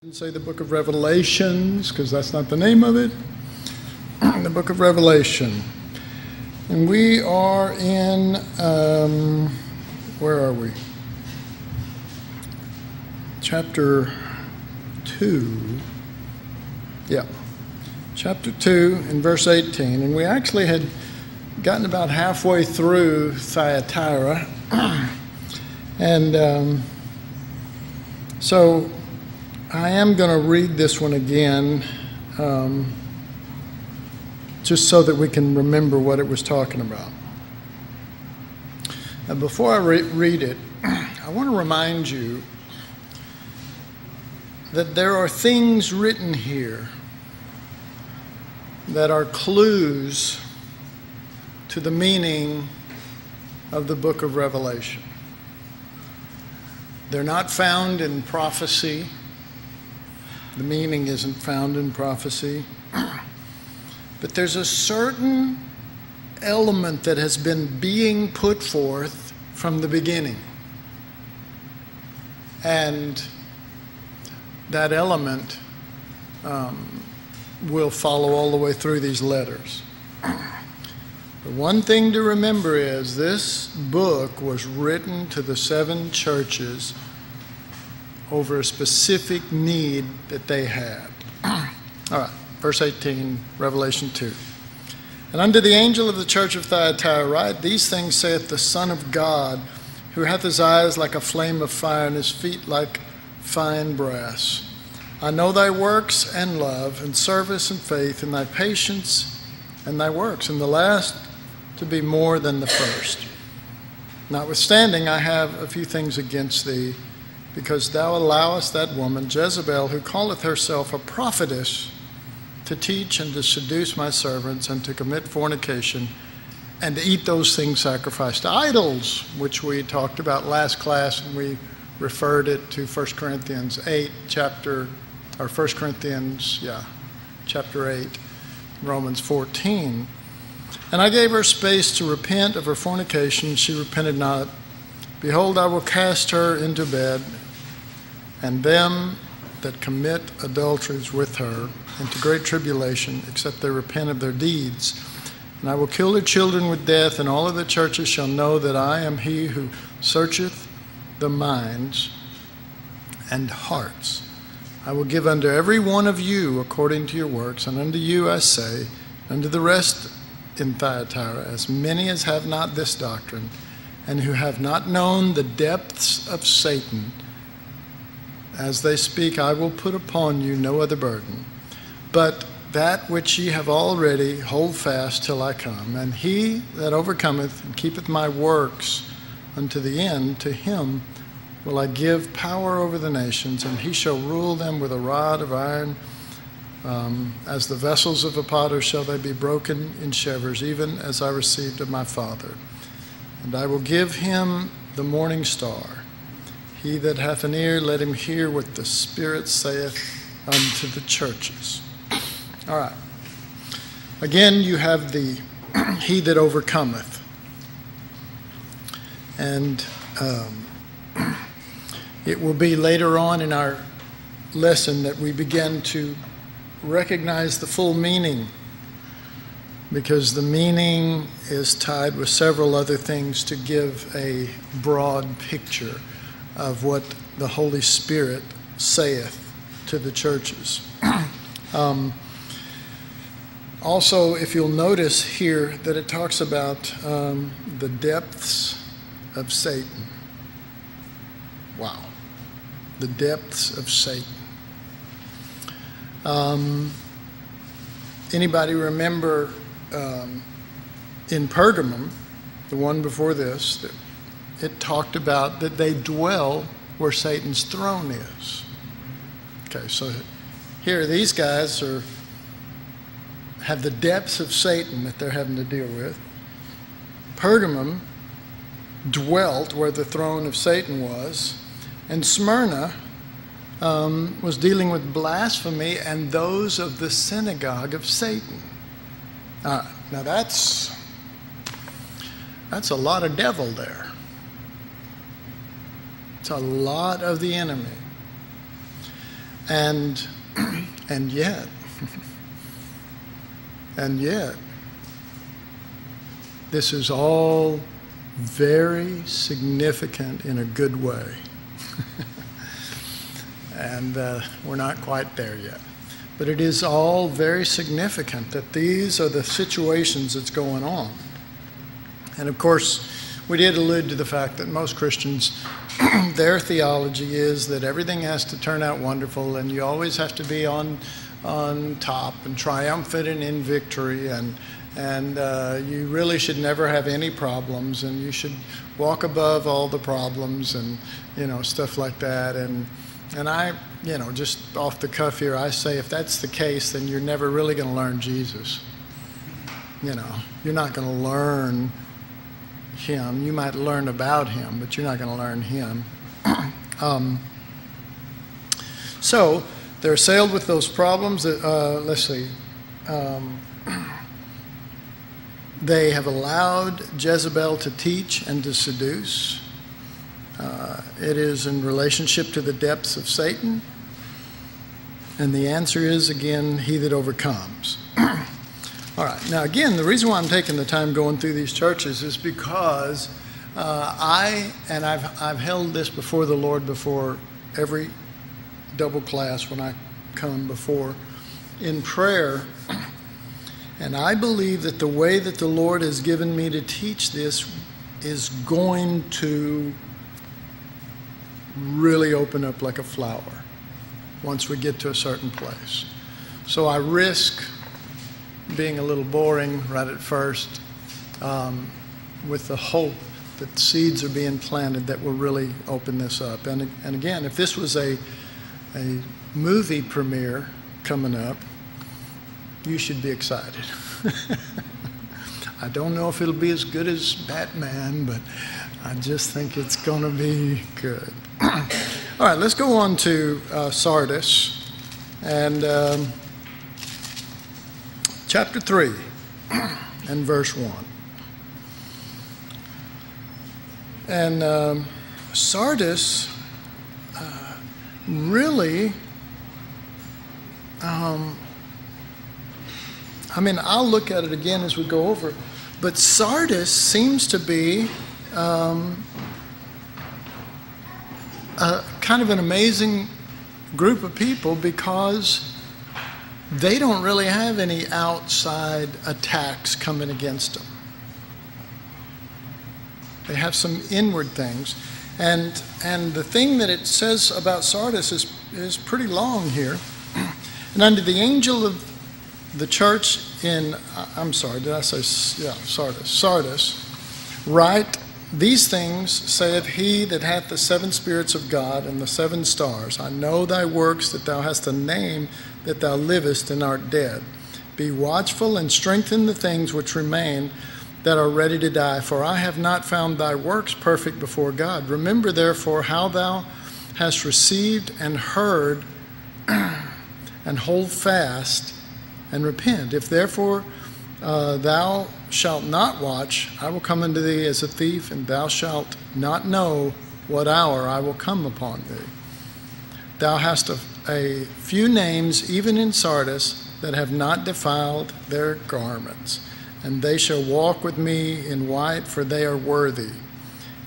Didn't say the book of Revelations, because that's not the name of it. the book of Revelation. And we are in, um, where are we? Chapter 2. Yeah. Chapter 2 in verse 18. And we actually had gotten about halfway through Thyatira. and um, so I am going to read this one again, um, just so that we can remember what it was talking about. And before I re- read it, I want to remind you that there are things written here that are clues to the meaning of the book of Revelation. They're not found in prophecy the meaning isn't found in prophecy. But there's a certain element that has been being put forth from the beginning. And that element um, will follow all the way through these letters. The one thing to remember is this book was written to the seven churches over a specific need that they had. All right, verse 18, Revelation 2. And unto the angel of the church of Thyatira write, These things saith the Son of God, who hath his eyes like a flame of fire, and his feet like fine brass. I know thy works and love, and service and faith, and thy patience and thy works, and the last to be more than the first. Notwithstanding, I have a few things against thee because thou allowest that woman, Jezebel, who calleth herself a prophetess, to teach and to seduce my servants and to commit fornication and to eat those things sacrificed to idols, which we talked about last class and we referred it to 1 Corinthians 8, chapter, or 1 Corinthians, yeah, chapter 8, Romans 14. And I gave her space to repent of her fornication. She repented not. Behold, I will cast her into bed, and them that commit adulteries with her into great tribulation, except they repent of their deeds. And I will kill their children with death, and all of the churches shall know that I am he who searcheth the minds and hearts. I will give unto every one of you according to your works, and unto you I say, unto the rest in Thyatira, as many as have not this doctrine, and who have not known the depths of Satan as they speak, I will put upon you no other burden, but that which ye have already hold fast till I come. And he that overcometh and keepeth my works unto the end, to him will I give power over the nations, and he shall rule them with a rod of iron. Um, as the vessels of a potter shall they be broken in shivers, even as I received of my Father. And I will give him the morning star. He that hath an ear, let him hear what the Spirit saith unto the churches. All right. Again, you have the he that overcometh. And um, it will be later on in our lesson that we begin to recognize the full meaning because the meaning is tied with several other things to give a broad picture of what the Holy Spirit saith to the churches. um, also, if you'll notice here that it talks about um, the depths of Satan. Wow. The depths of Satan. Um, anybody remember um, in Pergamum, the one before this, that it talked about that they dwell where Satan's throne is. Okay, so here these guys are have the depths of Satan that they're having to deal with. Pergamum dwelt where the throne of Satan was, and Smyrna um, was dealing with blasphemy and those of the synagogue of Satan. Uh, now that's that's a lot of devil there. It's a lot of the enemy. And, and yet, and yet, this is all very significant in a good way. and uh, we're not quite there yet. But it is all very significant that these are the situations that's going on. And of course, we did allude to the fact that most Christians, their theology is that everything has to turn out wonderful and you always have to be on, on top and triumphant and in victory and, and uh, you really should never have any problems and you should walk above all the problems and, you know, stuff like that. And, and I, you know, just off the cuff here, I say if that's the case, then you're never really going to learn Jesus. You know, you're not going to learn him. You might learn about him, but you're not going to learn him. um, so they're assailed with those problems. That, uh, let's see. Um, they have allowed Jezebel to teach and to seduce. Uh, it is in relationship to the depths of Satan. And the answer is again, he that overcomes. All right, now again, the reason why I'm taking the time going through these churches is because uh, I, and I've, I've held this before the Lord before every double class when I come before in prayer. And I believe that the way that the Lord has given me to teach this is going to really open up like a flower once we get to a certain place. So I risk being a little boring right at first um, with the hope that seeds are being planted that will really open this up. And, and again, if this was a, a movie premiere coming up, you should be excited. I don't know if it'll be as good as Batman, but I just think it's going to be good. All right, let's go on to uh, Sardis and um, chapter 3 and verse 1. And um, Sardis uh, really, um, I mean, I'll look at it again as we go over, but Sardis seems to be um, a, kind of an amazing group of people because they don't really have any outside attacks coming against them. They have some inward things. And, and the thing that it says about Sardis is, is pretty long here. And under the angel of the church in, I'm sorry, did I say, yeah, Sardis, Sardis, write these things saith he that hath the seven spirits of God and the seven stars. I know thy works, that thou hast a name, that thou livest and art dead. Be watchful and strengthen the things which remain that are ready to die, for I have not found thy works perfect before God. Remember therefore how thou hast received and heard, and hold fast and repent. If therefore uh, thou shalt not watch, I will come unto thee as a thief, and thou shalt not know what hour I will come upon thee. Thou hast a, a few names, even in Sardis, that have not defiled their garments, and they shall walk with me in white, for they are worthy.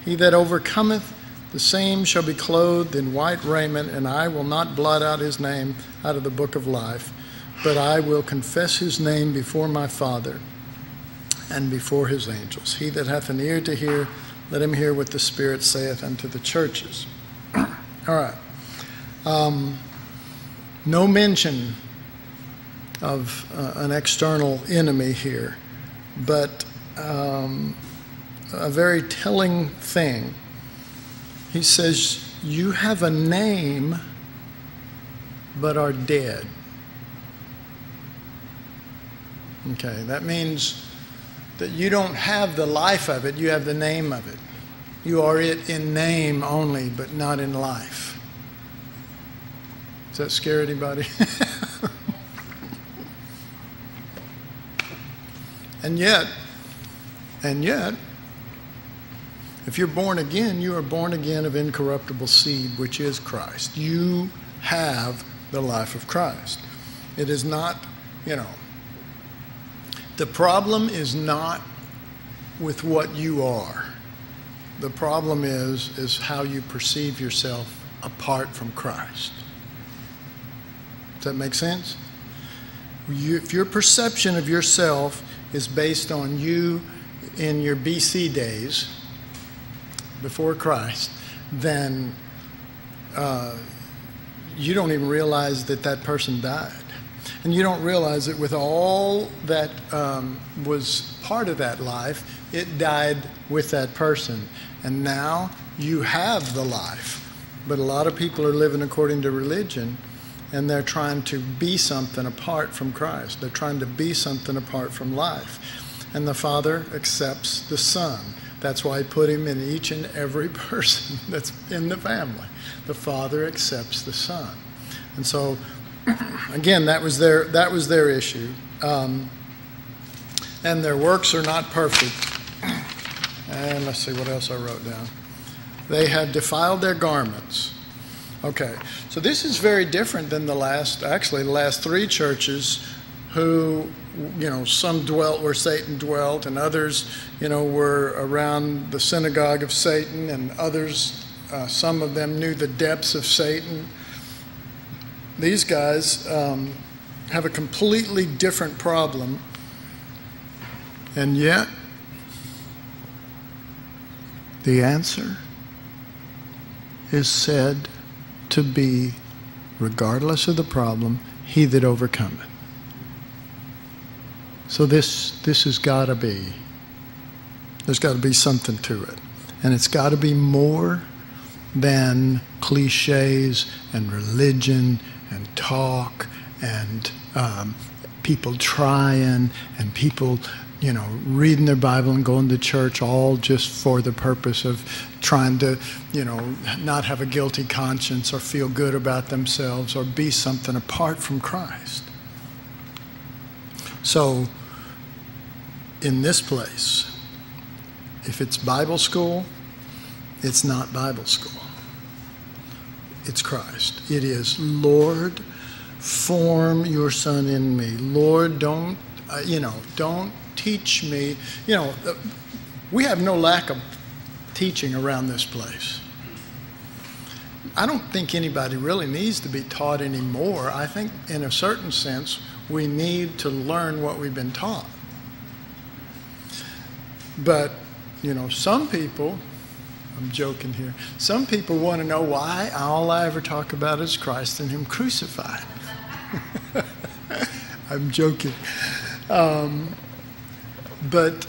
He that overcometh, the same shall be clothed in white raiment, and I will not blot out his name out of the book of life, but I will confess his name before my Father and before his angels. He that hath an ear to hear, let him hear what the Spirit saith unto the churches. All right. Um, no mention of uh, an external enemy here, but um, a very telling thing. He says, You have a name, but are dead. Okay, that means that you don't have the life of it, you have the name of it. You are it in name only, but not in life. That scare anybody? and yet, and yet, if you're born again, you are born again of incorruptible seed, which is Christ. You have the life of Christ. It is not, you know, the problem is not with what you are. The problem is is how you perceive yourself apart from Christ. Does that make sense? You, if your perception of yourself is based on you in your BC days before Christ, then uh, you don't even realize that that person died. And you don't realize that with all that um, was part of that life, it died with that person. And now you have the life. But a lot of people are living according to religion and they're trying to be something apart from Christ. They're trying to be something apart from life. And the Father accepts the Son. That's why He put Him in each and every person that's in the family. The Father accepts the Son. And so, again, that was their, that was their issue. Um, and their works are not perfect. And let's see what else I wrote down. They have defiled their garments. Okay, so this is very different than the last, actually, the last three churches who, you know, some dwelt where Satan dwelt, and others, you know, were around the synagogue of Satan, and others, uh, some of them knew the depths of Satan. These guys um, have a completely different problem, and yet, the answer is said to be, regardless of the problem, he that overcometh. So this this has got to be. There's got to be something to it, and it's got to be more than cliches and religion and talk and um, people trying and people you know, reading their Bible and going to church all just for the purpose of trying to, you know, not have a guilty conscience or feel good about themselves or be something apart from Christ. So, in this place, if it's Bible school, it's not Bible school. It's Christ. It is, Lord, form your son in me. Lord, don't, uh, you know, don't teach me. You know, uh, we have no lack of teaching around this place. I don't think anybody really needs to be taught anymore. I think, in a certain sense, we need to learn what we've been taught. But, you know, some people, I'm joking here, some people want to know why all I ever talk about is Christ and Him crucified. I'm joking. Um, but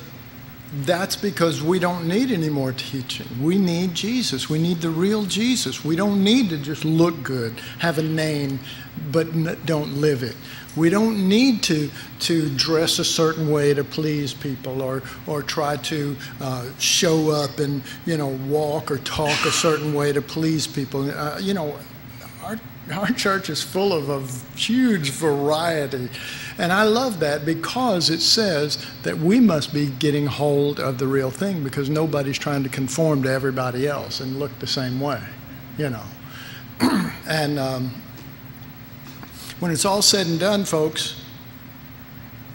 that's because we don't need any more teaching. We need Jesus. We need the real Jesus. We don't need to just look good, have a name, but don't live it. We don't need to, to dress a certain way to please people or, or try to uh, show up and, you know, walk or talk a certain way to please people. Uh, you know, our, church is full of a huge variety and I love that because it says that we must be getting hold of the real thing because nobody's trying to conform to everybody else and look the same way, you know. and um, when it's all said and done, folks,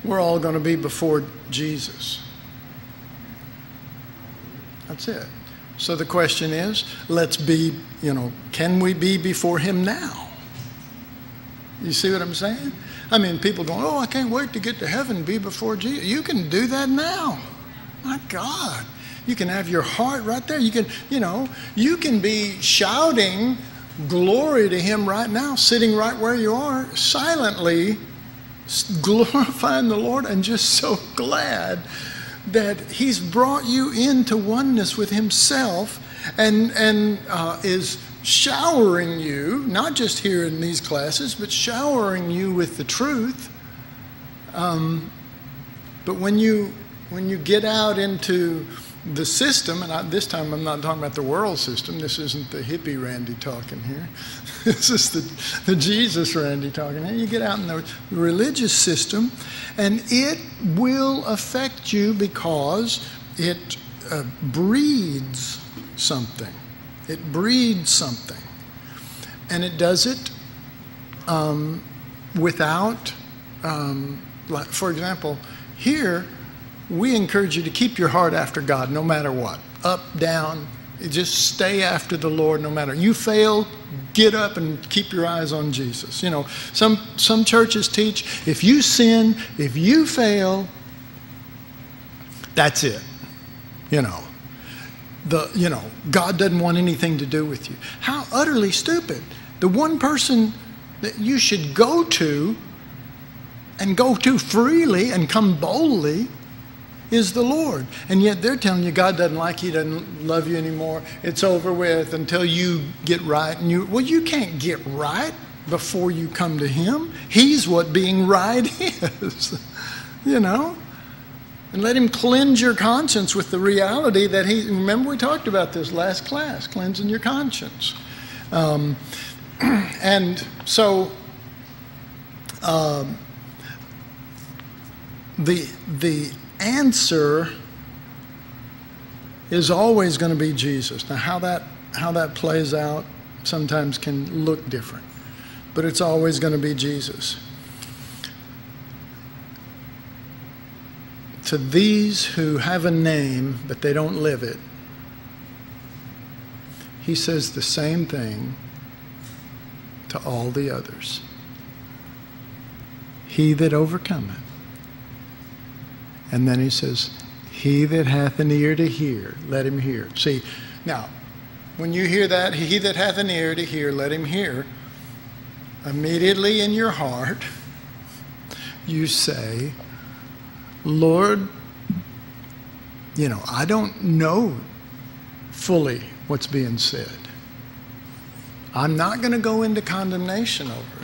we're all going to be before Jesus. That's it. So the question is let's be, you know, can we be before Him now? You see what I'm saying? I mean, people going, oh, I can't wait to get to heaven be before Jesus. You can do that now. My God. You can have your heart right there. You can, you know, you can be shouting glory to Him right now, sitting right where you are, silently glorifying the Lord and just so glad that He's brought you into oneness with Himself and, and uh, is showering you, not just here in these classes, but showering you with the truth. Um, but when you when you get out into the system, and I, this time I'm not talking about the world system. This isn't the hippie Randy talking here. this is the, the Jesus Randy talking here. You get out in the religious system, and it will affect you because it uh, breeds something. It breeds something. And it does it um, without, um, like, for example, here we encourage you to keep your heart after God no matter what, up, down. Just stay after the Lord no matter. You fail, get up and keep your eyes on Jesus. You know, some some churches teach if you sin, if you fail, that's it. You know. The you know, God doesn't want anything to do with you. How utterly stupid. The one person that you should go to and go to freely and come boldly is the Lord. And yet they're telling you God doesn't like you, doesn't love you anymore. It's over with until you get right. And you, well, you can't get right before you come to Him. He's what being right is, you know. And let Him cleanse your conscience with the reality that He, remember we talked about this last class, cleansing your conscience. Um, and so, um, the, the answer is always going to be Jesus. Now, how that, how that plays out sometimes can look different, but it's always going to be Jesus. To these who have a name, but they don't live it, he says the same thing to all the others. He that overcometh and then he says, He that hath an ear to hear, let him hear. See, now, when you hear that, he that hath an ear to hear, let him hear, immediately in your heart, you say, Lord, you know, I don't know fully what's being said. I'm not going to go into condemnation over it.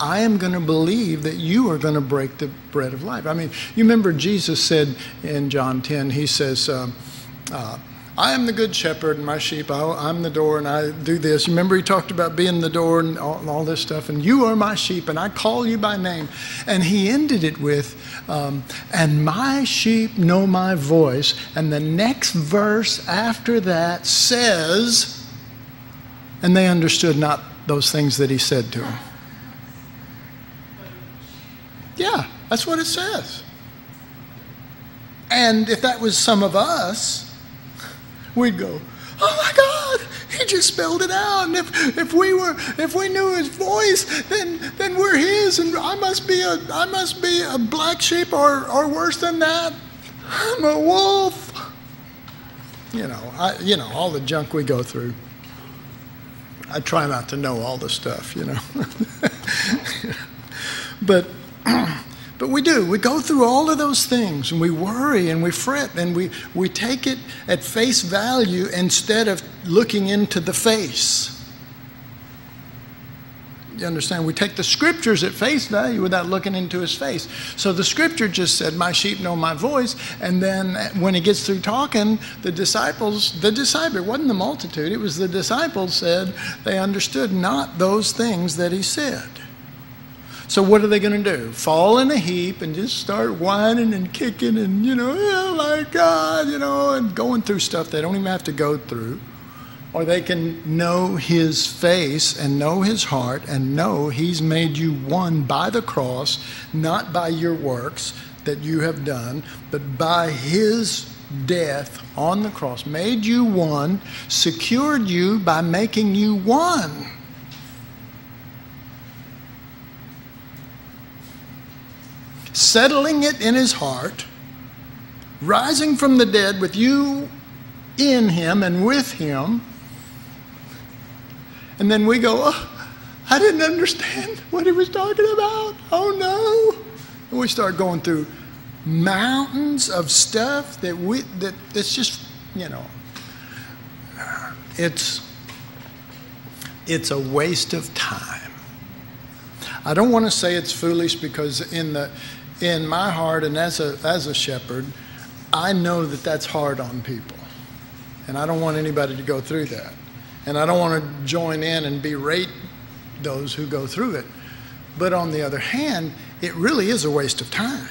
I am going to believe that you are going to break the bread of life. I mean, you remember Jesus said in John 10, he says, uh, uh, I am the good shepherd and my sheep, I, am the door and I do this. You remember he talked about being the door and all, and all, this stuff, and you are my sheep and I call you by name. And he ended it with, um, and my sheep know my voice. And the next verse after that says, and they understood not those things that he said to them. Yeah, that's what it says. And if that was some of us, we'd go, oh my God, he just spelled it out. And if, if we were if we knew his voice, then then we're his and I must be a I must be a black sheep or or worse than that. I'm a wolf. You know, I you know, all the junk we go through. I try not to know all the stuff, you know. but but we do. We go through all of those things and we worry and we fret and we, we take it at face value instead of looking into the face. You understand? We take the scriptures at face value without looking into his face. So the scripture just said, My sheep know my voice. And then uh, when he gets through talking, the disciples, the disciple, it wasn't the multitude, it was the disciples said they understood not those things that he said. So what are they going to do? Fall in a heap and just start whining and kicking and, you know, oh my God, you know, and going through stuff they don't even have to go through. Or they can know his face and know his heart and know he's made you one by the cross, not by your works that you have done, but by his death on the cross, made you one, secured you by making you one. Settling it in his heart, rising from the dead with you in him and with him. And then we go, oh, I didn't understand what he was talking about. Oh no. And we start going through mountains of stuff that we that it's just, you know, it's it's a waste of time. I don't want to say it's foolish because in the in my heart and as a, as a shepherd, I know that that's hard on people. And I don't want anybody to go through that. And I don't want to join in and berate those who go through it. But on the other hand, it really is a waste of time.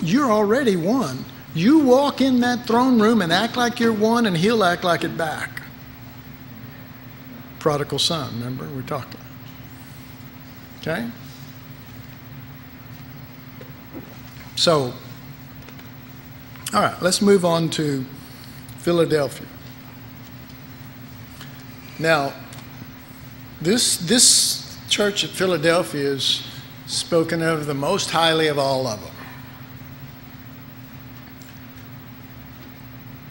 You're already one. You walk in that throne room and act like you're one, and he'll act like it back. Prodigal son, remember? We're talking. Okay? So, all right, let's move on to Philadelphia. Now, this, this church at Philadelphia is spoken of the most highly of all of them.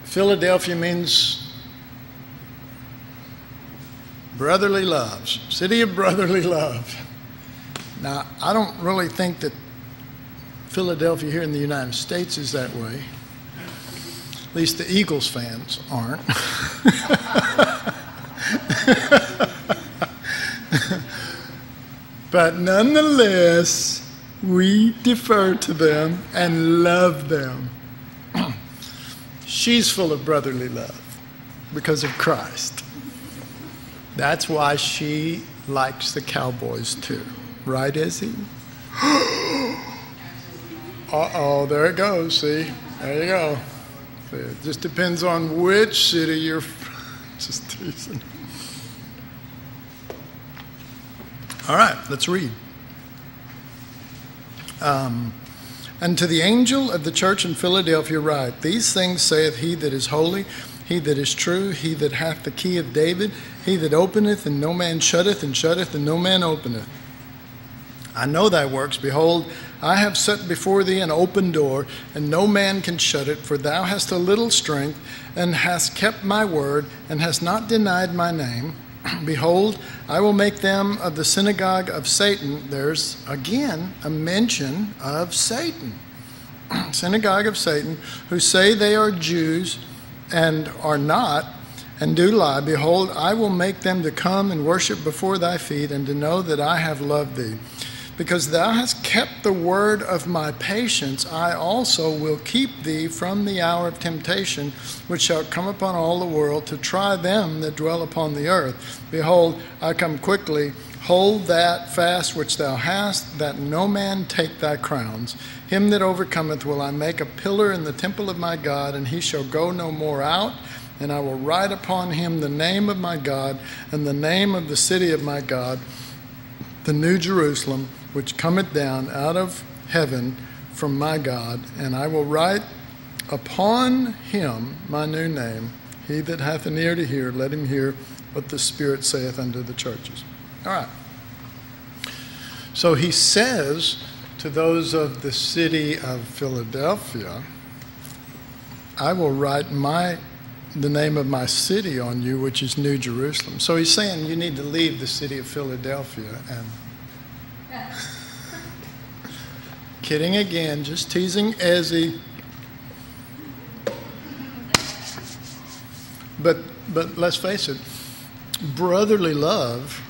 Philadelphia means brotherly love, city of brotherly love. Now, I don't really think that Philadelphia here in the United States is that way. At least the Eagles fans aren't. but nonetheless, we defer to them and love them. She's full of brotherly love because of Christ. That's why she likes the Cowboys too. Right, Izzy? Uh oh, there it goes. See? There you go. It just depends on which city you're just teasing. All right, let's read. Um, and to the angel of the church in Philadelphia write, These things saith he that is holy, he that is true, he that hath the key of David, he that openeth, and no man shutteth, and shutteth, and no man openeth. I know thy works. Behold, I have set before thee an open door, and no man can shut it, for thou hast a little strength, and hast kept my word, and hast not denied my name. Behold, I will make them of the synagogue of Satan. There's again a mention of Satan. synagogue of Satan, who say they are Jews and are not, and do lie. Behold, I will make them to come and worship before thy feet, and to know that I have loved thee. Because thou hast kept the word of my patience, I also will keep thee from the hour of temptation, which shall come upon all the world to try them that dwell upon the earth. Behold, I come quickly. Hold that fast which thou hast, that no man take thy crowns. Him that overcometh will I make a pillar in the temple of my God, and he shall go no more out. And I will write upon him the name of my God, and the name of the city of my God, the New Jerusalem which cometh down out of heaven from my God, and I will write upon him my new name. He that hath an ear to hear, let him hear what the Spirit saith unto the churches. All right. So he says to those of the city of Philadelphia, I will write my the name of my city on you, which is New Jerusalem. So he's saying you need to leave the city of Philadelphia and Kidding again, just teasing Ezzy. But, but let's face it, brotherly love,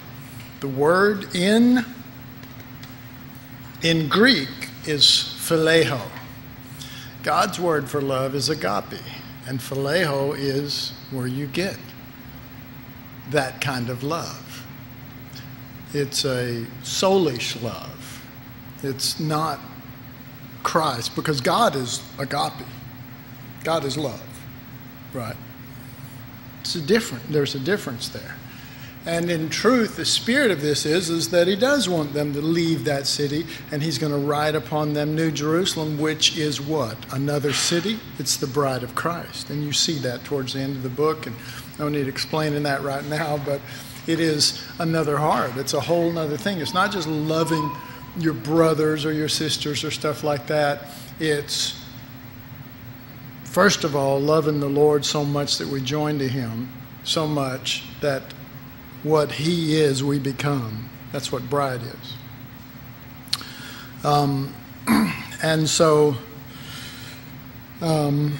the word in, in Greek is phileo. God's word for love is agape, and phileo is where you get that kind of love. It's a soulish love. It's not Christ because God is agape. God is love, right? It's a different, there's a difference there. And in truth, the spirit of this is, is that he does want them to leave that city and he's going to ride upon them New Jerusalem, which is what? Another city? It's the bride of Christ. And you see that towards the end of the book. And no need explaining that right now, but it is another heart. It's a whole other thing. It's not just loving your brothers or your sisters or stuff like that. It's, first of all, loving the Lord so much that we join to Him, so much that what He is, we become. That's what bride is. Um, and so, um,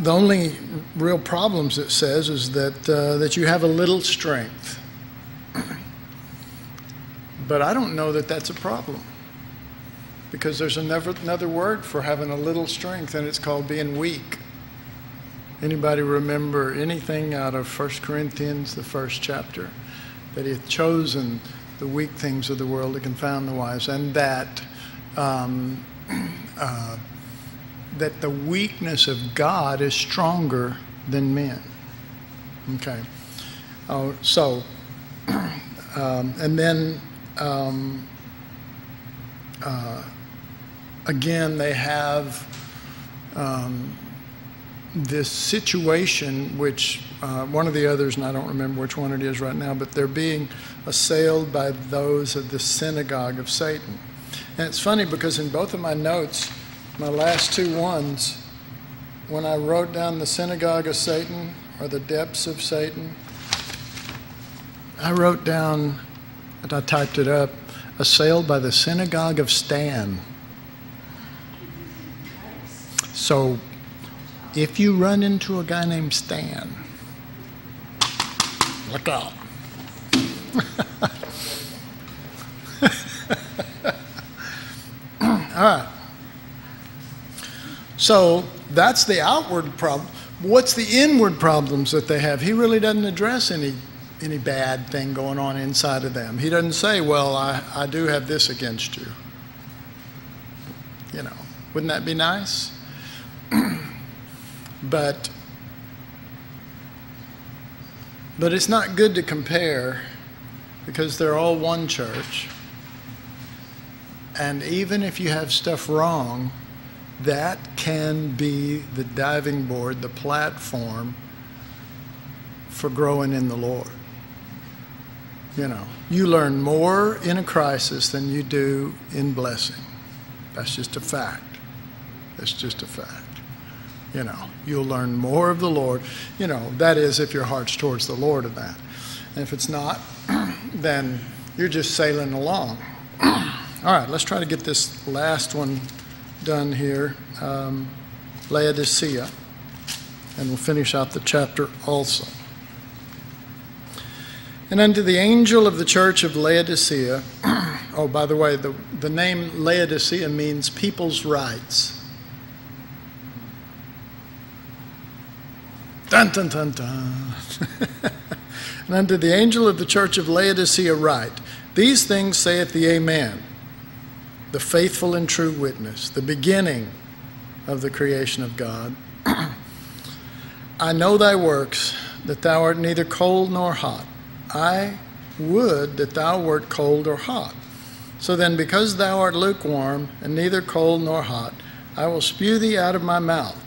the only real problems it says is that uh, that you have a little strength. But I don't know that that's a problem because there's another, another word for having a little strength, and it's called being weak. Anybody remember anything out of 1 Corinthians, the first chapter? That he hath chosen the weak things of the world to confound the wise, and that um, uh, that the weakness of God is stronger than men. Okay. Oh, so, um, and then um, uh, again, they have um, this situation, which uh, one of the others, and I don't remember which one it is right now, but they're being assailed by those of the synagogue of Satan. And it's funny because in both of my notes, my last two ones, when I wrote down the synagogue of Satan or the depths of Satan, I wrote down, and I typed it up, assailed by the synagogue of Stan. So if you run into a guy named Stan, look out. All right. So that's the outward problem. What's the inward problems that they have? He really doesn't address any any bad thing going on inside of them. He doesn't say, Well, I, I do have this against you. You know, wouldn't that be nice? but but it's not good to compare because they're all one church. And even if you have stuff wrong, that can be the diving board, the platform for growing in the Lord. You know, you learn more in a crisis than you do in blessing. That's just a fact. That's just a fact. You know, you'll learn more of the Lord. You know, that is if your heart's towards the Lord of that. And if it's not, then you're just sailing along. All right, let's try to get this last one done here. Um, Laodicea. And we'll finish out the chapter also. And unto the angel of the church of Laodicea, oh, by the way, the, the name Laodicea means people's rights. Dun, dun, dun, dun. and unto the angel of the church of Laodicea write, These things saith the Amen, the faithful and true witness, the beginning of the creation of God. I know thy works, that thou art neither cold nor hot. I would that thou wert cold or hot. So then, because thou art lukewarm, and neither cold nor hot, I will spew thee out of my mouth,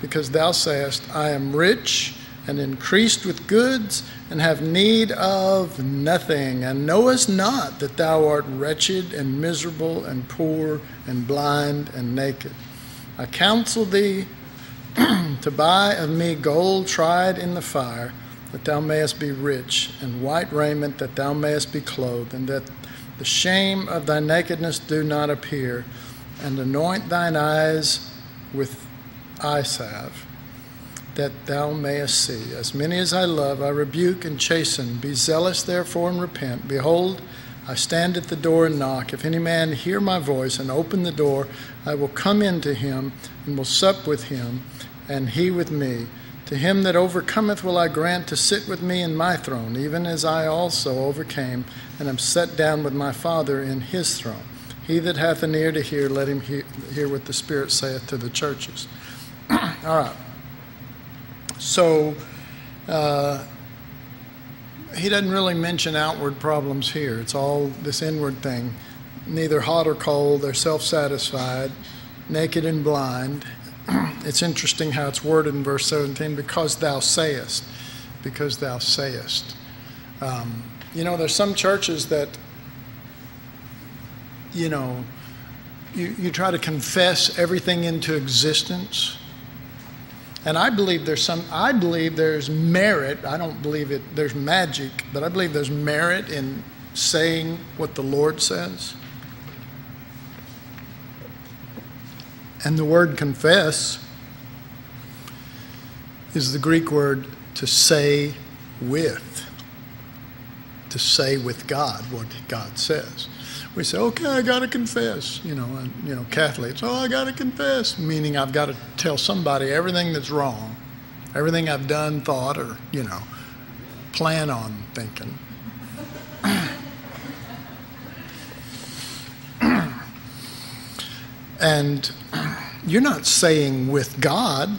because thou sayest, I am rich and increased with goods, and have need of nothing, and knowest not that thou art wretched and miserable and poor and blind and naked. I counsel thee to buy of me gold tried in the fire that thou mayest be rich, and white raiment that thou mayest be clothed, and that the shame of thy nakedness do not appear, and anoint thine eyes with eye salve, that thou mayest see. As many as I love, I rebuke and chasten. Be zealous, therefore, and repent. Behold, I stand at the door and knock. If any man hear my voice and open the door, I will come in to him and will sup with him, and he with me. To him that overcometh will I grant to sit with me in my throne, even as I also overcame and am set down with my Father in his throne. He that hath an ear to hear, let him hear, what the Spirit saith to the churches. All right. So, uh, he doesn't really mention outward problems here. It's all this inward thing. Neither hot or cold, they're self satisfied, naked and blind, it's interesting how it's worded in verse 17 because thou sayest, because thou sayest. Um, you know, there's some churches that, you know, you, you try to confess everything into existence. And I believe there's some, I believe there's merit. I don't believe it, there's magic, but I believe there's merit in saying what the Lord says. And the word confess is the Greek word to say with, to say with God what God says. We say, okay, I got to confess, you know, and, you know, Catholics, oh, I got to confess, meaning I've got to tell somebody everything that's wrong, everything I've done, thought, or, you know, plan on thinking. and you're not saying with God,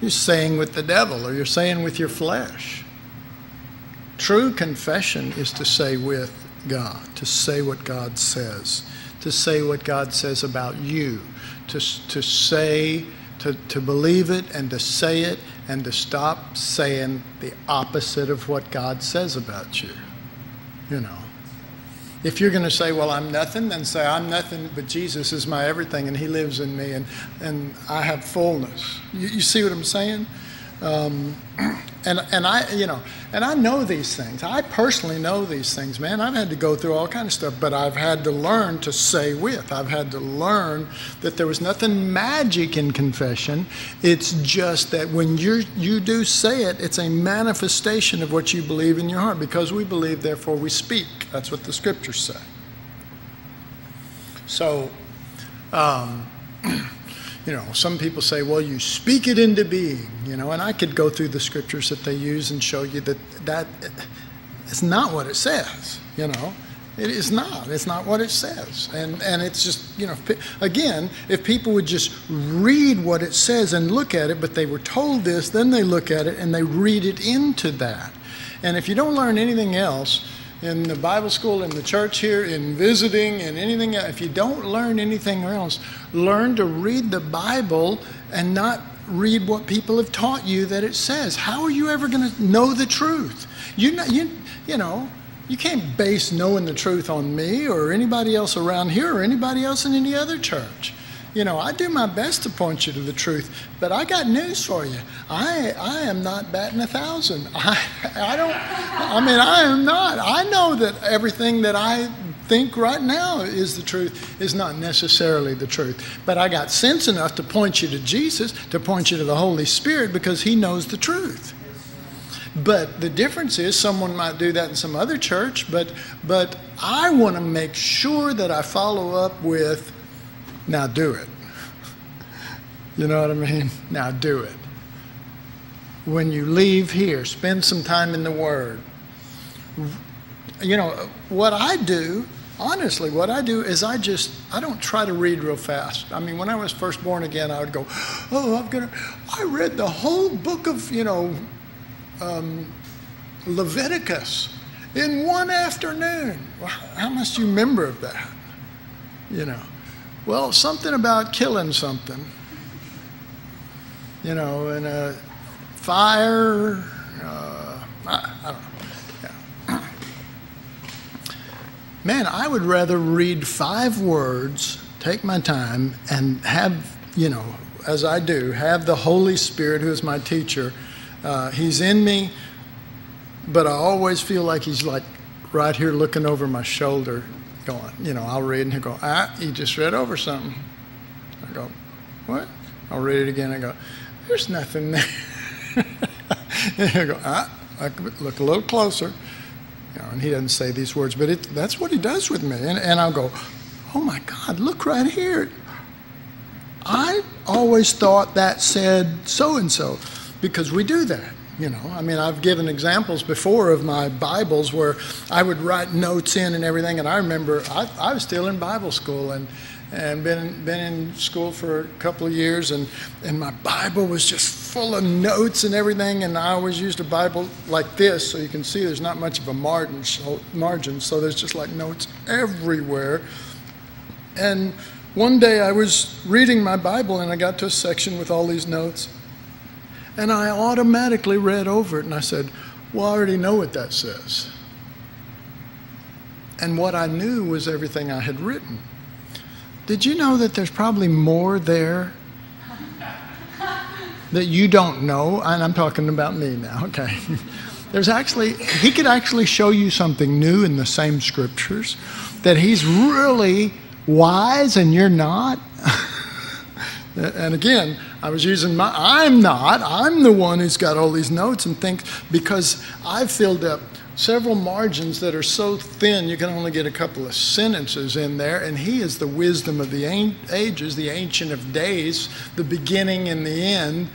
you're saying with the devil or you're saying with your flesh. True confession is to say with God, to say what God says, to say what God says about you, to, to say, to, to believe it and to say it and to stop saying the opposite of what God says about you. You know. If you're going to say, well, I'm nothing, then say, I'm nothing, but Jesus is my everything and He lives in me and, and I have fullness. You, you see what I'm saying? Um, and and I you know and I know these things. I personally know these things, man. I've had to go through all kind of stuff, but I've had to learn to say with. I've had to learn that there was nothing magic in confession. It's just that when you you do say it, it's a manifestation of what you believe in your heart. Because we believe, therefore we speak. That's what the scriptures say. So. Um, you know, some people say, well, you speak it into being, you know, and I could go through the scriptures that they use and show you that that is not what it says, you know. It is not. It's not what it says. And, and it's just, you know, again, if people would just read what it says and look at it, but they were told this, then they look at it and they read it into that. And if you don't learn anything else, in the Bible school, in the church here, in visiting, and anything. If you don't learn anything else, learn to read the Bible and not read what people have taught you that it says. How are you ever going to know the truth? You know, you, you know, you can't base knowing the truth on me or anybody else around here or anybody else in any other church. You know, I do my best to point you to the truth, but I got news for you. I, I am not batting a thousand. I, I don't, I mean, I am not. I know that everything that I think right now is the truth is not necessarily the truth. But I got sense enough to point you to Jesus, to point you to the Holy Spirit, because He knows the truth. But the difference is someone might do that in some other church, but but I want to make sure that I follow up with now do it. You know what I mean? Now do it. When you leave here, spend some time in the Word. You know, what I do, honestly, what I do is I just, I don't try to read real fast. I mean, when I was first born again, I would go, oh, I'm going to, I read the whole book of, you know, um, Leviticus in one afternoon. How much do you remember of that? You know. Well, something about killing something, you know, in a fire. Uh, I, I, don't know. Yeah. Man, I would rather read five words, take my time, and have, you know, as I do, have the Holy Spirit, who is my teacher. Uh, he's in me, but I always feel like he's like right here looking over my shoulder going, you know, I'll read and he'll go, ah, you just read over something. I go, what? I'll read it again. I go, there's nothing there. and he'll go, ah, I look a little closer. You know, and he doesn't say these words, but it, that's what he does with me. And, and I'll go, oh my God, look right here. I always thought that said so and so because we do that. You know, I mean, I've given examples before of my Bibles where I would write notes in and everything. And I remember I, I was still in Bible school and and been been in school for a couple of years, and and my Bible was just full of notes and everything. And I always used a Bible like this, so you can see there's not much of a margin, so, margin, so there's just like notes everywhere. And one day I was reading my Bible, and I got to a section with all these notes, and I automatically read over it and I said, Well, I already know what that says. And what I knew was everything I had written. Did you know that there's probably more there that you don't know? And I'm talking about me now, okay? There's actually, he could actually show you something new in the same scriptures that he's really wise and you're not. and again, I was using my, I'm not, I'm the one who's got all these notes and thinks, because I've filled up several margins that are so thin you can only get a couple of sentences in there. And he is the wisdom of the ages, the ancient of days, the beginning and the end.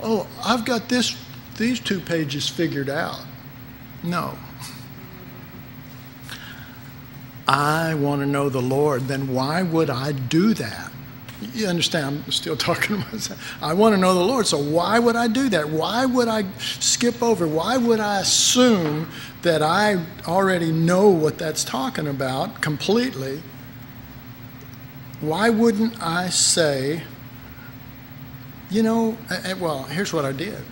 Oh, I've got this, these two pages figured out. No. I want to know the Lord, then why would I do that? You understand, I'm still talking to myself. I want to know the Lord. So why would I do that? Why would I skip over? Why would I assume that I already know what that's talking about completely? Why wouldn't I say, you know, well, here's what I did.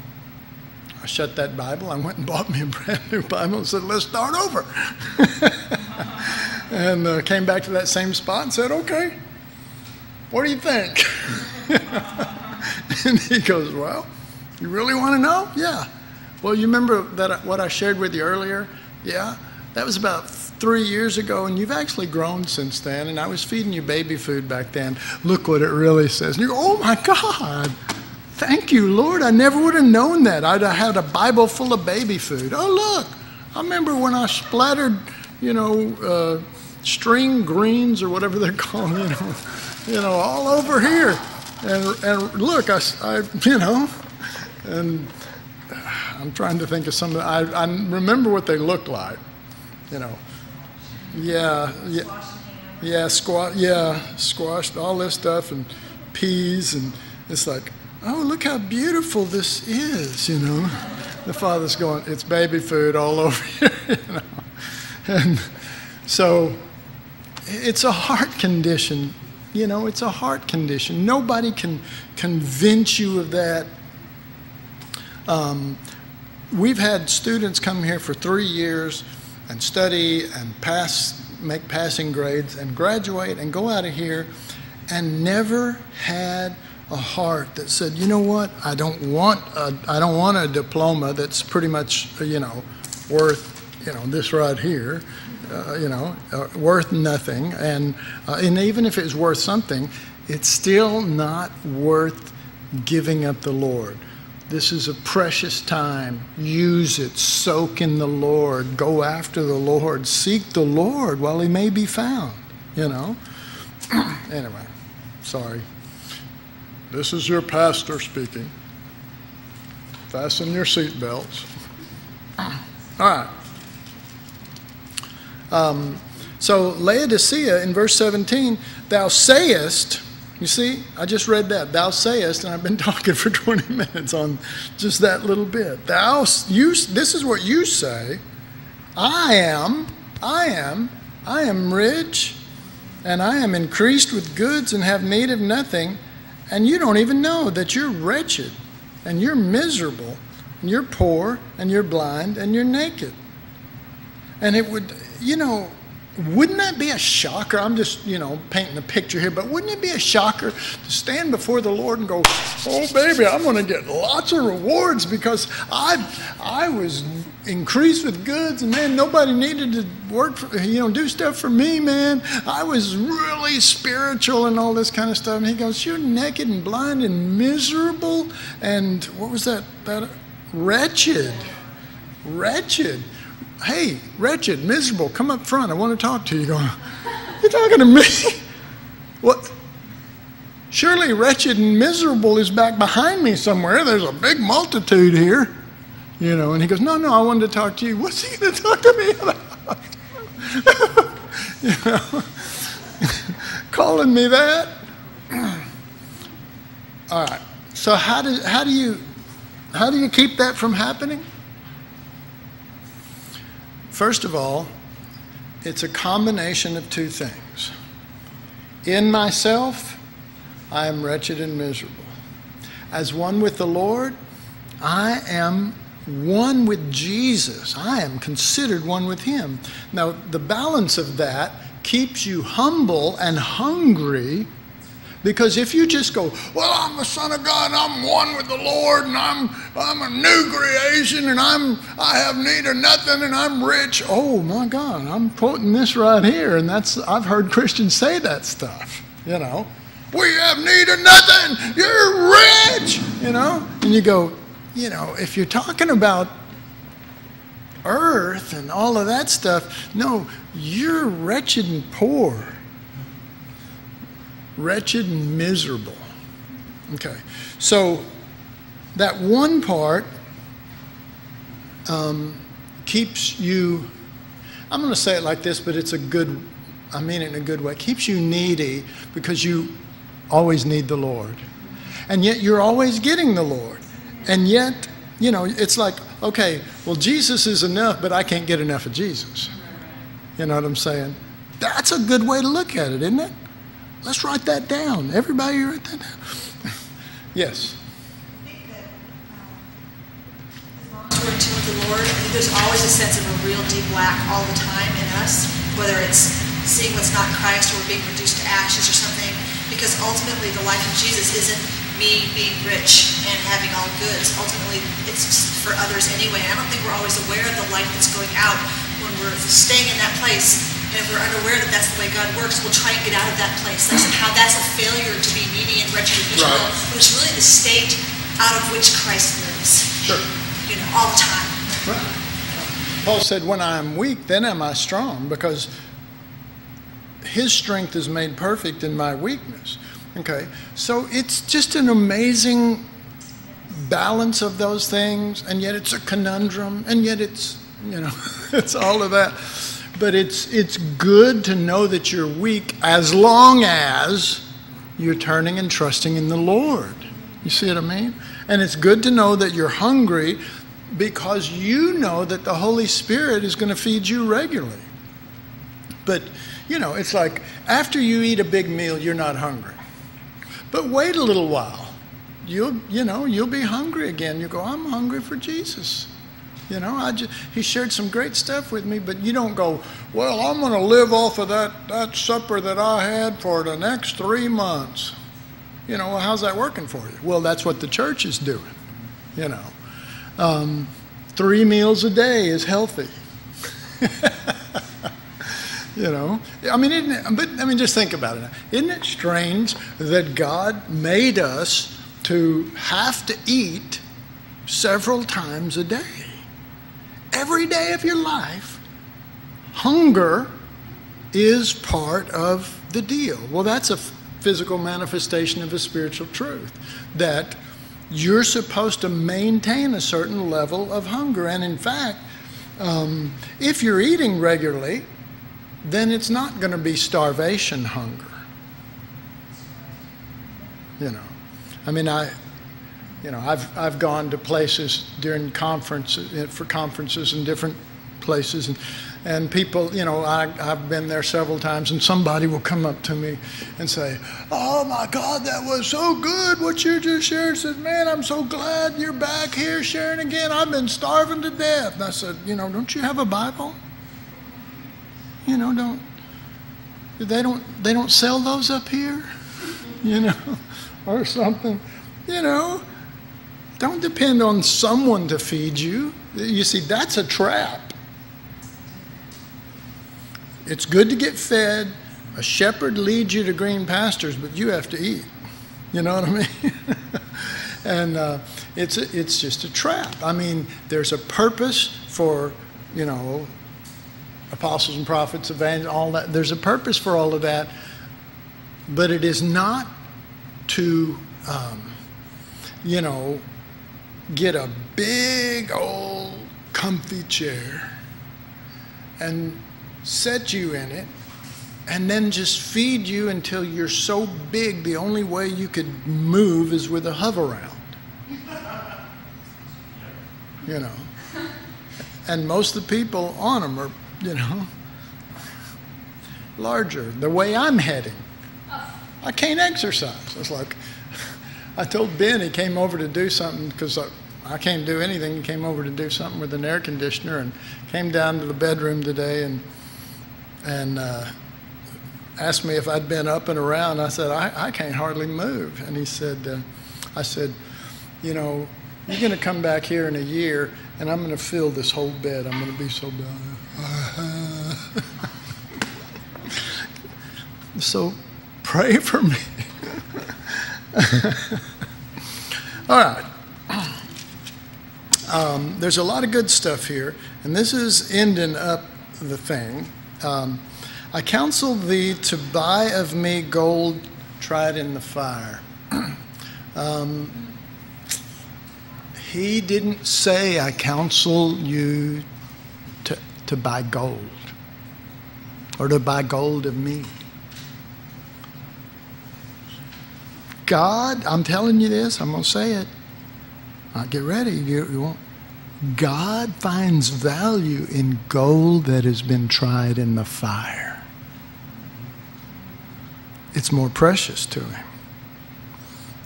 I shut that Bible. I went and bought me a brand new Bible and said, let's start over. and uh, came back to that same spot and said, okay, what do you think? and he goes, Well, you really want to know? Yeah. Well, you remember that what I shared with you earlier? Yeah. That was about three years ago, and you've actually grown since then. And I was feeding you baby food back then. Look what it really says. And you go, Oh my God. Thank you, Lord. I never would have known that. I'd have had a Bible full of baby food. Oh, look. I remember when I splattered, you know, uh, string greens or whatever they're called, you know you know, all over here. And, and look, I, I, you know, and I'm trying to think of some, I, I remember what they looked like, you know. Yeah, yeah, yeah, squash, yeah, squashed, all this stuff, and peas, and it's like, oh, look how beautiful this is, you know. The father's going, it's baby food all over here, you know. And so it's a heart condition you know, it's a heart condition. Nobody can convince you of that. Um, we've had students come here for three years and study and pass, make passing grades and graduate and go out of here and never had a heart that said, you know what, I don't want a, I don't want a diploma that's pretty much, you know, worth, you know, this right here uh, you know, uh, worth nothing. And, uh, and even if it's worth something, it's still not worth giving up the Lord. This is a precious time. Use it. Soak in the Lord. Go after the Lord. Seek the Lord while he may be found, you know. anyway, sorry. This is your pastor speaking. Fasten your seatbelts. All right. Um, so Laodicea in verse 17, thou sayest, you see, I just read that. Thou sayest, and I've been talking for 20 minutes on just that little bit. Thou, you, this is what you say. I am, I am, I am rich, and I am increased with goods and have need of nothing, and you don't even know that you're wretched, and you're miserable, and you're poor, and you're blind, and you're naked. And it would, you know, wouldn't that be a shocker? I'm just, you know, painting a picture here, but wouldn't it be a shocker to stand before the Lord and go, "Oh, baby, I'm going to get lots of rewards because I, I was increased with goods, and man, nobody needed to work, for, you know, do stuff for me, man. I was really spiritual and all this kind of stuff." And He goes, "You're naked and blind and miserable, and what was that? That wretched, wretched." Hey, wretched, miserable, come up front. I want to talk to you. Going, you're talking to me? what? Surely wretched and miserable is back behind me somewhere. There's a big multitude here. You know, and he goes, no, no, I wanted to talk to you. What's he going to talk to me about? you know, calling me that. All right. So how do, how do you how do you keep that from happening? First of all, it's a combination of two things. In myself, I am wretched and miserable. As one with the Lord, I am one with Jesus. I am considered one with Him. Now, the balance of that keeps you humble and hungry because if you just go, well, I'm the son of God, I'm one with the Lord, and I'm I'm a new creation, and I'm I have need of nothing, and I'm rich. Oh my God, I'm quoting this right here, and that's I've heard Christians say that stuff. You know, we have need of nothing. You're rich. You know, and you go, you know, if you're talking about earth and all of that stuff, no, you're wretched and poor wretched and miserable. Okay, so that one part um, keeps you, I'm going to say it like this, but it's a good, I mean it in a good way, keeps you needy because you, always need the Lord. And yet you're always getting the Lord. And yet, you know, it's like, okay, well, Jesus is enough, but I can't get enough of Jesus. You know what I'm saying? That's a good way to look at it, isn't it? Let's write that down. Everybody write that down. yes. we're the Lord, there's always a sense of a real deep lack all the time in us, whether it's seeing what's not Christ or being reduced to ashes or something, because ultimately the life of Jesus isn't me being rich and having all goods. Ultimately, it's for others anyway. I don't think we're always aware of the life that's going out when we're staying in that place and we're unaware that that's the way God works, we'll try and get out of that place. That's how that's a failure to be needy and wretched and miserable, Right. but it's really the state out of which Christ lives, Sure. you know, all the time. Right. Paul said, When I am weak, then am I strong, because his strength is made perfect in my weakness. Okay, so it's just an amazing balance of those things, and yet it's a conundrum, and yet it's, you know, it's all of that. But it's, it's good to know that you're weak as long as you're turning and trusting in the Lord. You see what I mean? And it's good to know that you're hungry because you know that the Holy Spirit is going to feed you regularly. But, you know, it's like after you eat a big meal, you're not hungry. But wait a little while. You'll, you know, you'll be hungry again. You go, I'm hungry for Jesus. You know, I just, he shared some great stuff with me, but you don't go, well, I'm going to live off of that, that supper that I had for the next three months. You know, well, how's that working for you? Well, that's what the church is doing. You know, um, three meals a day is healthy. you know, I mean, it, but I mean, just think about it. Isn't it strange that God made us to have to eat several times a day? Every day of your life, hunger is part of the deal. Well, that's a physical manifestation of a spiritual truth that you're supposed to maintain a certain level of hunger. And in fact, um, if you're eating regularly, then it's not going to be starvation hunger. You know, I mean, I, you know, I've I've gone to places during conferences eh, for conferences in different places, and and people, you know, I, I've been there several times, and somebody will come up to me and say, "Oh my God, that was so good! What you just shared." Says, "Man, I'm so glad you're back here sharing again. I've been starving to death." And I said, "You know, don't you have a Bible? You know, don't they don't they don't sell those up here, you know, or something, you know." Don't depend on someone to feed you. You see, that's a trap. It's good to get fed. A shepherd leads you to green pastures, but you have to eat. You know what I mean? and uh, it's a, it's just a trap. I mean, there's a purpose for you know apostles and prophets, evangelists, all that. There's a purpose for all of that, but it is not to um, you know get a big old comfy chair and set you in it and then just feed you until you're so big the only way you could move is with a Hoveround. You know. And most of the people on them are, you know, larger. The way I'm heading, I can't exercise. It's like, I told Ben he came over to do something because I, I can't do anything. He came over to do something with an air conditioner and came down to the bedroom today and and uh, asked me if I'd been up and around. I said I, I can't hardly move. And he said, uh, I said, you know, you're going to come back here in a year and I'm going to fill this whole bed. I'm going to be so bad. so pray for me. All right. Um, there's a lot of good stuff here, and this is ending up the thing. Um, I counsel thee to buy of me gold tried in the fire. um, he didn't say, I counsel you to, to buy gold or to buy gold of me. God, I'm telling you this, I'm going to say it. Now get ready. You, you won't. God finds value in gold that has been tried in the fire. It's more precious to him.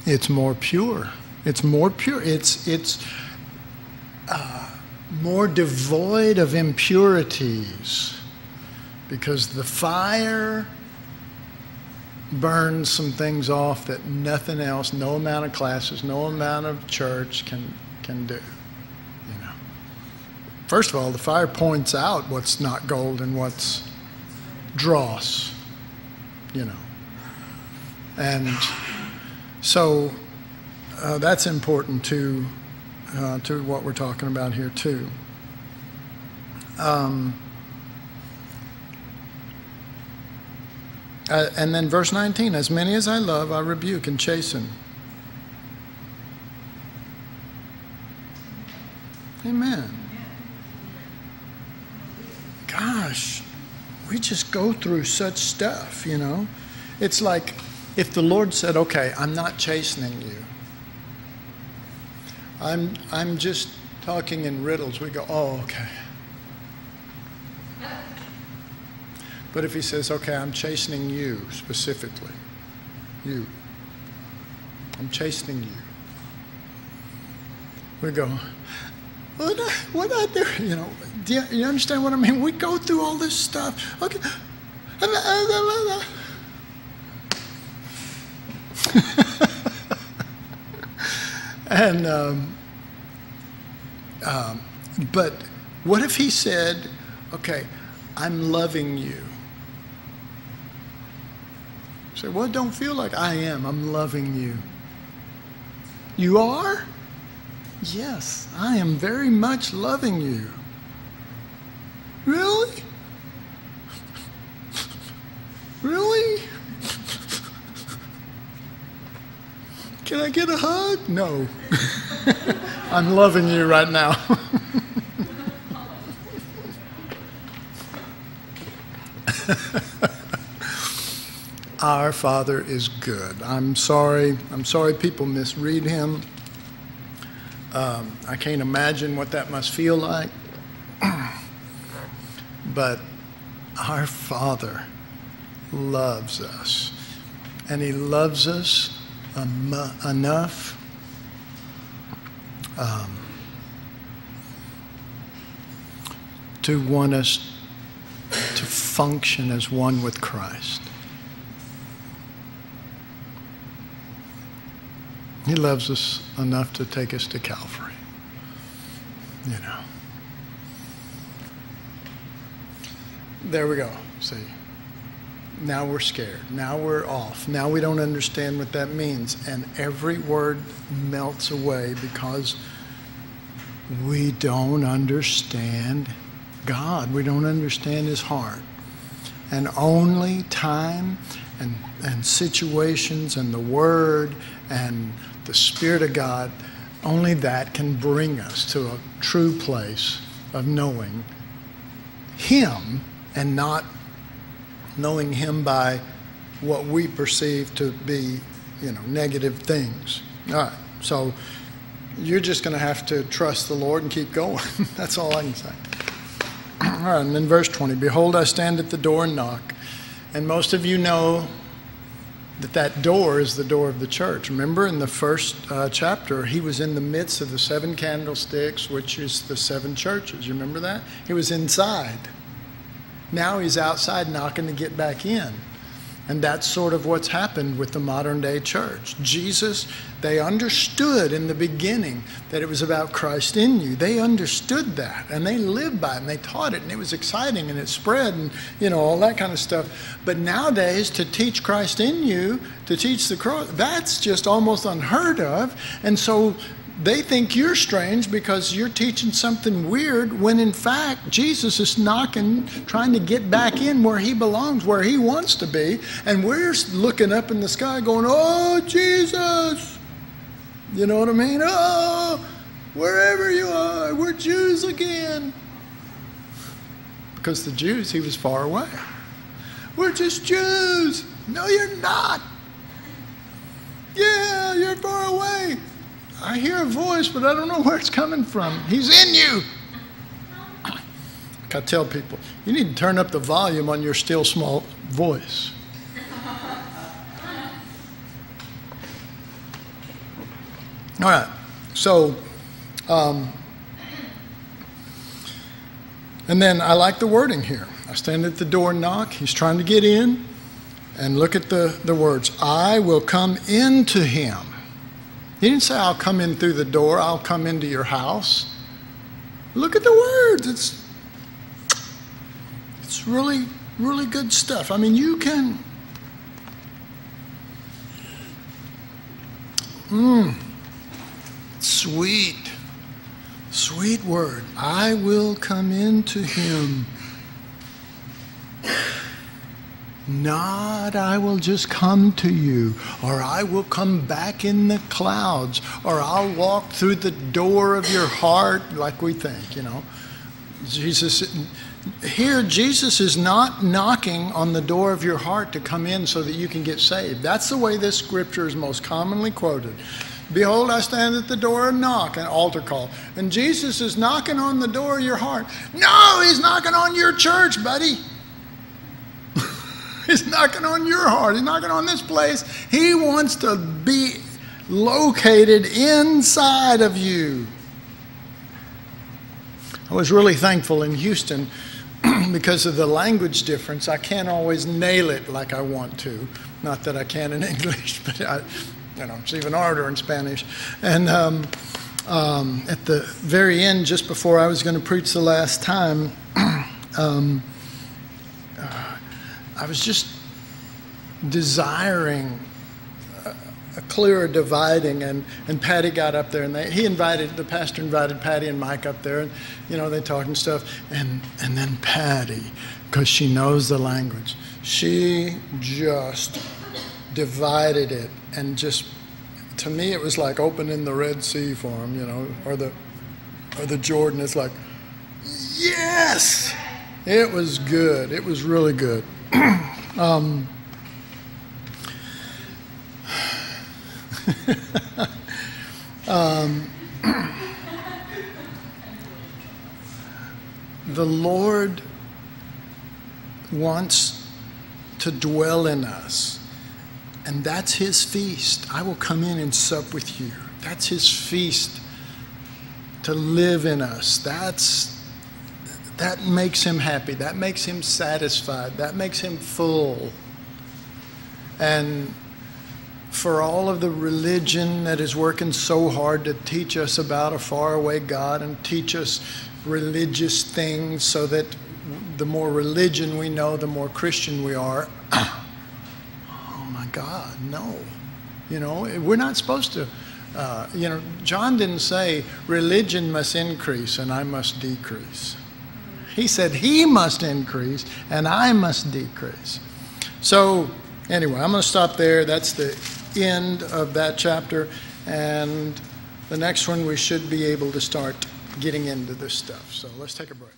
It's more pure. It's more pure. It's it's uh, more devoid of impurities because the fire burns some things off that nothing else, no amount of classes, no amount of church can can do. You know. First of all, the fire points out what's not gold and what's dross. You know. And so uh, that's important to uh, to what we're talking about here too. Um, uh, and then verse 19, as many as I love, I rebuke and chasten. Amen. Gosh, we just go through such stuff, you know. It's like if the Lord said, okay, I'm not chastening you, I'm, I'm just talking in riddles, we go, oh, okay. But if he says, okay, I'm chastening you specifically, you, I'm chastening you, we go, what, what I do? You know, do you, you understand what I mean? We go through all this stuff. Okay. and um, um, but what if he said, "Okay, I'm loving you." Say, well, don't feel like I am. I'm loving you. You are? Yes, I am very much loving you. Really? Really? Can I get a hug? No. I'm loving you right now. Our Father is good. I'm sorry. I'm sorry people misread him. Um, I can't imagine what that must feel like. but our Father loves us. And He loves us enough um, to want us to function as one with Christ. He loves us enough to take us to Calvary. You know. There we go. See. Now we're scared. Now we're off. Now we don't understand what that means. And every word melts away because we don't understand God. We don't understand His heart. And only time and, and situations and the Word and the Spirit of God, only that can bring us to a true place of knowing Him and not knowing Him by what we perceive to be, you know, negative things. All right, so you're just going to have to trust the Lord and keep going. That's all I can say. All right, and then verse 20 Behold, I stand at the door and knock. And most of you know that that door is the door of the church. Remember in the first uh, chapter, he was in the midst of the seven candlesticks, which is the seven churches. You remember that? He was inside. Now he's outside knocking to get back in. And that's sort of what's happened with the modern day church. Jesus, they understood in the beginning that it was about Christ in you. They understood that and they lived by it and they taught it and it was exciting and it spread and, you know, all that kind of stuff. But nowadays, to teach Christ in you, to teach the cross, that's just almost unheard of. And so they think you're strange because you're teaching something weird when in fact Jesus is knocking, trying to get back in where he belongs, where he wants to be. And we're looking up in the sky going, Oh, Jesus! You know what I mean? Oh, wherever you are, we're Jews again. Because the Jews, he was far away. We're just Jews. No, you're not. Yeah, you're far away. I hear a voice, but I don't know where it's coming from. He's in you. I tell people, you need to turn up the volume on your still small voice. All right, so, um, and then I like the wording here. I stand at the door and knock. He's trying to get in. And look at the, the words I will come into him. He didn't say, I'll come in through the door, I'll come into your house. Look at the words. It's, it's really, really good stuff. I mean, you can. Mmm. Sweet. Sweet word. I will come into him. Not, I will just come to you, or I will come back in the clouds, or I'll walk through the door of your heart, like we think, you know. Jesus, here, Jesus is not knocking on the door of your heart to come in so that you can get saved. That's the way this scripture is most commonly quoted. Behold, I stand at the door and knock, an altar call. And Jesus is knocking on the door of your heart. No, he's knocking on your church, buddy. He's knocking on your heart. He's knocking on this place. He wants to be located inside of you. I was really thankful in Houston because of the language difference. I can't always nail it like I want to. Not that I can in English, but I, you know, it's even harder in Spanish. And um, um, at the very end, just before I was going to preach the last time, um, I was just desiring a, clearer dividing, and, and Patty got up there, and they, he invited, the pastor invited Patty and Mike up there, and, you know, they talked and stuff, and, and then Patty, because she knows the language, she just divided it, and just, to me, it was like opening the Red Sea for him, you know, or the, or the Jordan, it's like, yes! It was good. It was really good. um, um, the Lord wants to dwell in us, and that's His feast. I will come in and sup with you. That's His feast to live in us. That's that makes him happy. That makes him satisfied. That makes him full. And for all of the religion that is working so hard to teach us about a faraway God and teach us religious things so that the more religion we know, the more Christian we are. oh my God, no. You know, we're not supposed to. Uh, you know, John didn't say religion must increase and I must decrease. He said he must increase and I must decrease. So, anyway, I'm going to stop there. That's the end of that chapter. And the next one, we should be able to start getting into this stuff. So, let's take a break.